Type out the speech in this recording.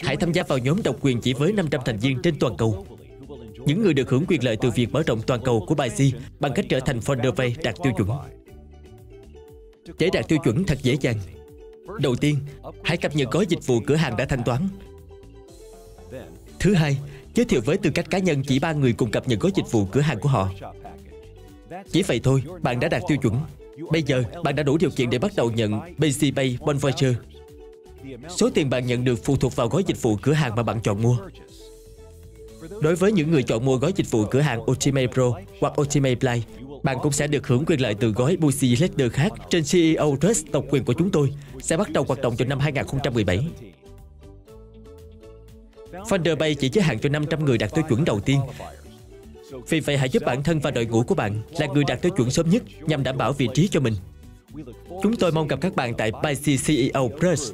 hãy tham gia vào nhóm độc quyền chỉ với 500 thành viên trên toàn cầu. Những người được hưởng quyền lợi từ việc mở rộng toàn cầu của Baizi bằng cách trở thành founder vay đạt tiêu chuẩn. Để đạt tiêu chuẩn thật dễ dàng. Đầu tiên, hãy cập nhật gói dịch vụ cửa hàng đã thanh toán. Thứ hai, giới thiệu với tư cách cá nhân chỉ ba người cùng cập nhật gói dịch vụ cửa hàng của họ. Chỉ vậy thôi, bạn đã đạt tiêu chuẩn. Bây giờ, bạn đã đủ điều kiện để bắt đầu nhận BC Pay Bon Voucher. Số tiền bạn nhận được phụ thuộc vào gói dịch vụ cửa hàng mà bạn chọn mua. Đối với những người chọn mua gói dịch vụ cửa hàng Ultimate Pro hoặc Ultimate Play, bạn cũng sẽ được hưởng quyền lợi từ gói Busi Leader khác trên CEO Trust độc quyền của chúng tôi sẽ bắt đầu hoạt động từ năm 2017. Founder Bay chỉ giới hạn cho 500 người đạt tiêu chuẩn đầu tiên. Vì vậy hãy giúp bản thân và đội ngũ của bạn là người đạt tiêu chuẩn sớm nhất nhằm đảm bảo vị trí cho mình. Chúng tôi mong gặp các bạn tại Bay CEO Plus